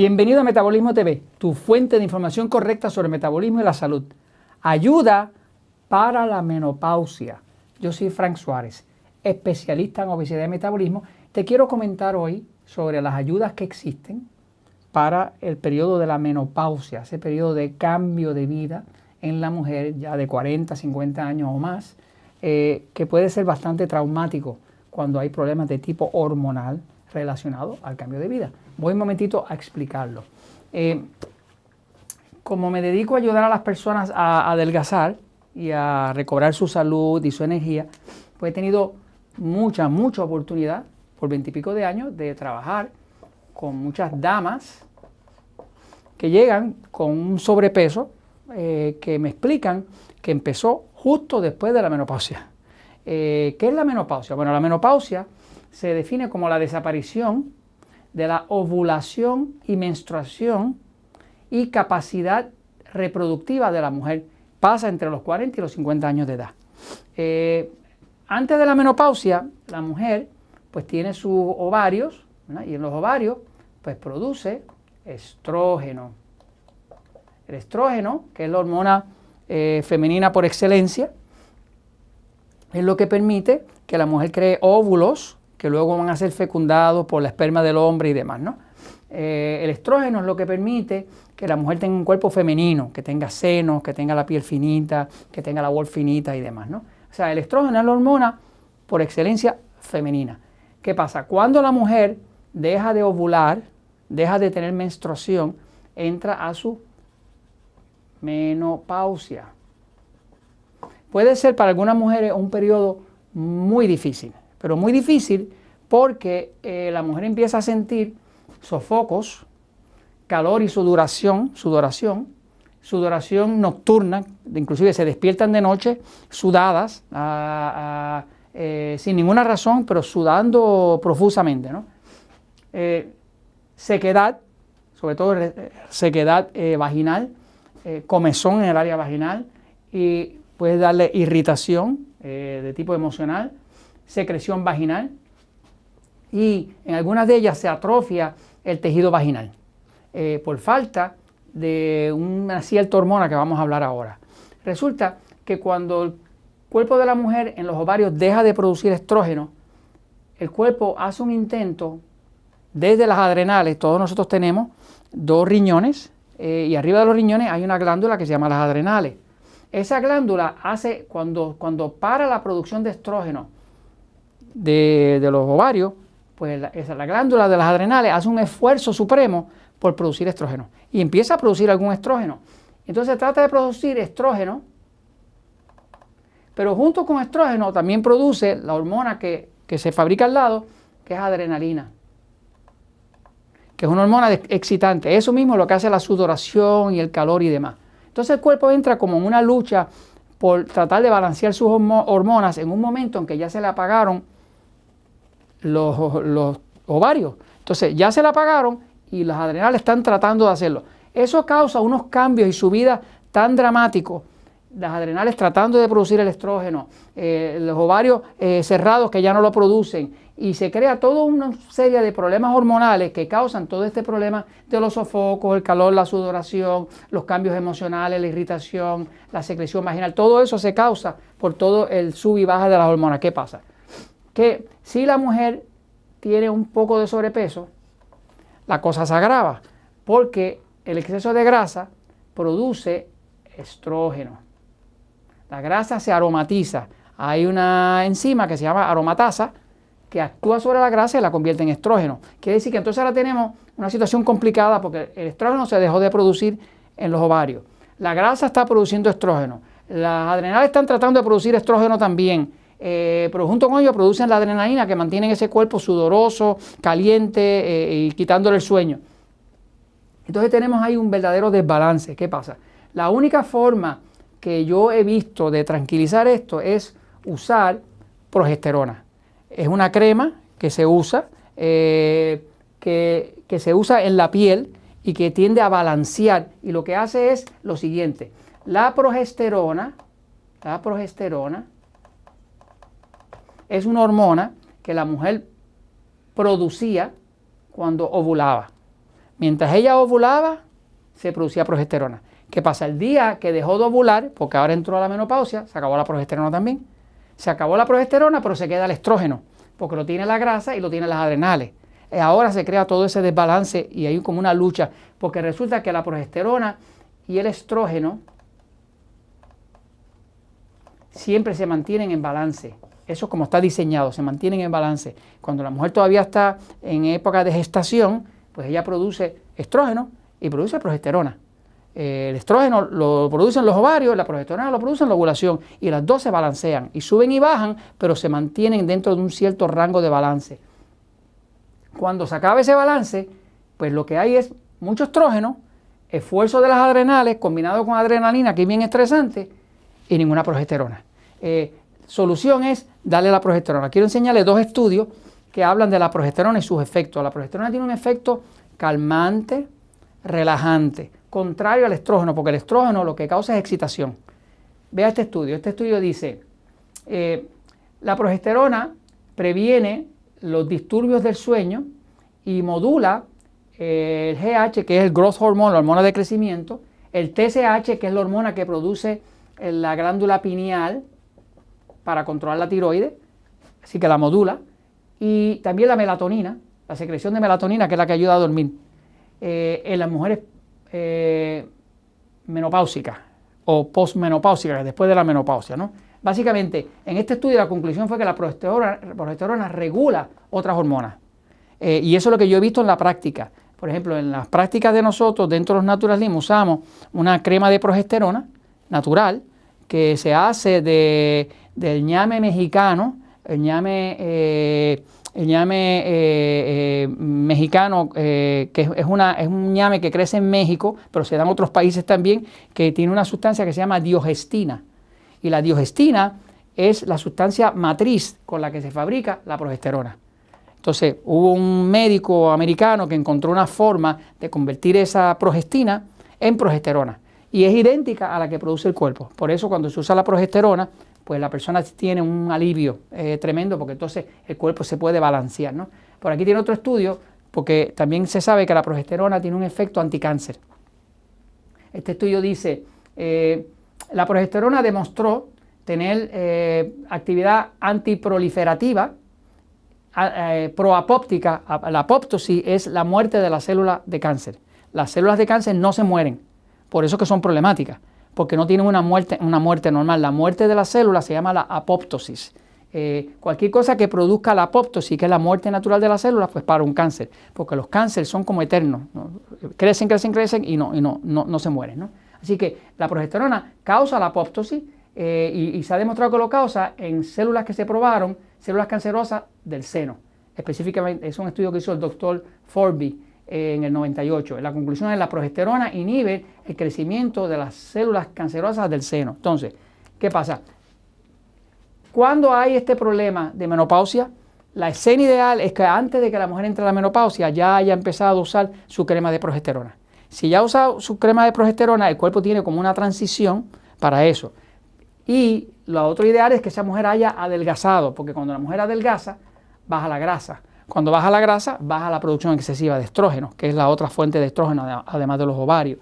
Bienvenido a Metabolismo TV, tu fuente de información correcta sobre metabolismo y la salud. Ayuda para la menopausia. Yo soy Frank Suárez, especialista en obesidad y metabolismo. Te quiero comentar hoy sobre las ayudas que existen para el periodo de la menopausia, ese periodo de cambio de vida en la mujer ya de 40, 50 años o más, eh, que puede ser bastante traumático cuando hay problemas de tipo hormonal relacionados al cambio de vida. Voy un momentito a explicarlo. Eh, como me dedico a ayudar a las personas a, adelgazar y a recobrar su salud y su energía, pues he tenido mucha, mucha oportunidad por veintipico de años de trabajar con muchas damas que llegan con un sobrepeso eh, que me explican que empezó justo después de la menopausia. Eh, ¿Qué es la menopausia? Bueno, la menopausia se define como la desaparición de la ovulación y menstruación y capacidad reproductiva de la mujer. Pasa entre los 40 y los 50 años de edad. Eh, antes de la menopausia, la mujer pues tiene sus ovarios y en los ovarios pues produce estrógeno. El estrógeno, que es la hormona eh, femenina por excelencia, es lo que permite que la mujer cree óvulos que luego van a ser fecundados por la esperma del hombre y demás, ¿no? Eh, el estrógeno es lo que permite que la mujer tenga un cuerpo femenino, que tenga senos, que tenga la piel finita, que tenga la voz finita y demás, ¿no? O sea, el estrógeno es la hormona por excelencia femenina. ¿Qué pasa? Cuando la mujer deja de ovular, deja de tener menstruación, entra a su menopausia. Puede ser para algunas mujeres un periodo muy difícil pero muy difícil porque eh, la mujer empieza a sentir sofocos, calor y sudoración, sudoración, sudoración nocturna, inclusive se despiertan de noche sudadas, eh, sin ninguna razón, pero sudando profusamente. Eh, sequedad, sobre todo sequedad vaginal, comezón en el área vaginal y puede darle irritación de tipo emocional, secreción vaginal y en algunas de ellas se atrofia el tejido vaginal eh, por falta de una cierta hormona que vamos a hablar ahora. Resulta que cuando el cuerpo de la mujer en los ovarios deja de producir estrógeno, el cuerpo hace un intento desde las adrenales, todos nosotros tenemos dos riñones eh, y arriba de los riñones hay una glándula que se llama las adrenales. Esa glándula hace, cuando, cuando para la producción de estrógeno, de, los ovarios, pues la, la glándula de las adrenales hace un esfuerzo supremo por producir estrógeno y empieza a producir algún estrógeno. Entonces trata de producir estrógeno, pero junto con estrógeno también produce la hormona que, se fabrica al lado, que es adrenalina, que es una hormona excitante. Eso mismo lo que hace la sudoración y el calor y demás. Entonces el cuerpo entra como en una lucha por tratar de balancear sus hormonas en un momento en que ya se le apagaron los, ovarios. Entonces ya se la apagaron y las adrenales están tratando de hacerlo. Eso causa unos cambios y subidas tan dramáticos. Las adrenales tratando de producir el estrógeno, eh, los ovarios eh, cerrados que ya no lo producen y se crea toda una serie de problemas hormonales que causan todo este problema de los sofocos, el calor, la sudoración, los cambios emocionales, la irritación, la secreción vaginal. Todo eso se causa por todo el sub y baja de las hormonas. ¿Qué pasa? Que si la mujer tiene un poco de sobrepeso, la cosa se agrava, porque el exceso de grasa produce estrógeno. La grasa se aromatiza. Hay una enzima que se llama aromatasa que actúa sobre la grasa y la convierte en estrógeno. Quiere decir que entonces ahora tenemos una situación complicada porque el estrógeno se dejó de producir en los ovarios. La grasa está produciendo estrógeno. Las adrenales están tratando de producir estrógeno también. Eh, pero junto con ello producen la adrenalina que mantienen ese cuerpo sudoroso, caliente eh, y quitándole el sueño. Entonces tenemos ahí un verdadero desbalance. ¿Qué pasa? La única forma que yo he visto de tranquilizar esto es usar progesterona. Es una crema que se usa, eh, que, que se usa en la piel y que tiende a balancear. Y lo que hace es lo siguiente. La progesterona, la progesterona, es una hormona que la mujer producía cuando ovulaba. Mientras ella ovulaba, se producía progesterona. ¿Qué pasa? El día que dejó de ovular, porque ahora entró a la menopausia, se acabó la progesterona también. Se acabó la progesterona, pero se queda el estrógeno, porque lo tiene la grasa y lo tiene las adrenales. Eh, ahora se crea todo ese desbalance y hay como una lucha, porque resulta que la progesterona y el estrógeno siempre se mantienen en balance. Eso es como está diseñado, se mantienen en balance. Cuando la mujer todavía está en época de gestación, pues ella produce estrógeno y produce progesterona. El estrógeno lo producen los ovarios, la progesterona lo produce en la ovulación y las dos se balancean y suben y bajan, pero se mantienen dentro de un cierto rango de balance. Cuando se acaba ese balance, pues lo que hay es mucho estrógeno, esfuerzo de las adrenales combinado con adrenalina, que es bien estresante, y ninguna progesterona. Eh, solución es darle la progesterona. Quiero enseñarles dos estudios que hablan de la progesterona y sus efectos. La progesterona tiene un efecto calmante, relajante, contrario al estrógeno, porque el estrógeno lo que causa es excitación. Vea este estudio. Este estudio dice, eh, la progesterona previene los disturbios del sueño y modula eh, el GH, que es el growth hormone, la hormona de crecimiento, el TSH, que es la hormona que produce la glándula pineal para controlar la tiroides, así que la modula, y también la melatonina, la secreción de melatonina, que es la que ayuda a dormir, eh, en las mujeres eh, menopáusicas o postmenopáusicas, después de la menopausia. ¿no? Básicamente, en este estudio la conclusión fue que la progesterona, regula otras hormonas. Eh, y eso es lo que yo he visto en la práctica. Por ejemplo, en las prácticas de nosotros, dentro de los Natural usamos una crema de progesterona natural que se hace de, del ñame mexicano, el ñame, eh, ñame eh, eh, mexicano, que es, una, es un ñame que crece en México, pero se da en otros países también, que tiene una sustancia que se llama diogestina. Y la diogestina es la sustancia matriz con la que se fabrica la progesterona. Entonces, hubo un médico americano que encontró una forma de convertir esa progestina en progesterona y es idéntica a la que produce el cuerpo. Por eso cuando se usa la progesterona, pues la persona tiene un alivio eh, tremendo porque entonces el cuerpo se puede balancear. ¿no? Por aquí tiene otro estudio porque también se sabe que la progesterona tiene un efecto anticáncer. Este estudio dice, eh, la progesterona demostró tener eh, actividad antiproliferativa, proapóptica, la apóptosis es la muerte de la célula de cáncer. Las células de cáncer no se mueren, por eso que son problemáticas, porque no tienen una muerte, una muerte normal. La muerte de las células se llama la apoptosis. Eh, cualquier cosa que produzca la apoptosis, que es la muerte natural de las células, pues para un cáncer, porque los cánceres son como eternos, crecen, crecen, crecen y no, y no, no, se mueren. Así que la progesterona causa la apoptosis eh, y, y, se ha demostrado que lo causa en células que se probaron, células cancerosas del seno. Específicamente, es un estudio que hizo el doctor Forby en el 98. La conclusión es la progesterona inhibe el crecimiento de las células cancerosas del seno. Entonces, ¿qué pasa? Cuando hay este problema de menopausia, la escena ideal es que antes de que la mujer entre a la menopausia ya haya empezado a usar su crema de progesterona. Si ya ha usado su crema de progesterona, el cuerpo tiene como una transición para eso. Y lo otro ideal es que esa mujer haya adelgazado, porque cuando la mujer adelgaza, baja la grasa. Cuando baja la grasa, baja la producción excesiva de estrógeno, que es la otra fuente de estrógeno, además de los ovarios.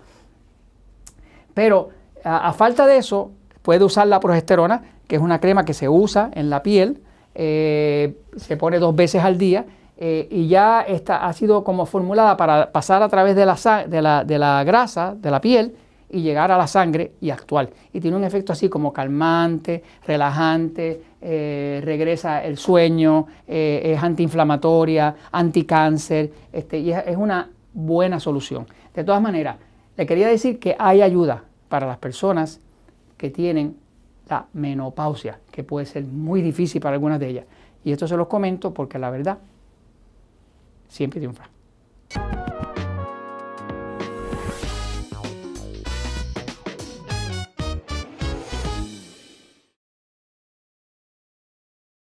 Pero a, falta de eso, puede usar la progesterona, que es una crema que se usa en la piel, eh, se pone dos veces al día eh, y ya está, ha sido como formulada para pasar a través de la grasa de la piel y llegar a la sangre y actuar. Y tiene un efecto así como calmante, relajante, eh, regresa el sueño, eh, es antiinflamatoria, anticáncer, este, y es, una buena solución. De todas maneras, le quería decir que hay ayuda para las personas que tienen la menopausia, que puede ser muy difícil para algunas de ellas. Y esto se los comento porque la verdad siempre triunfa.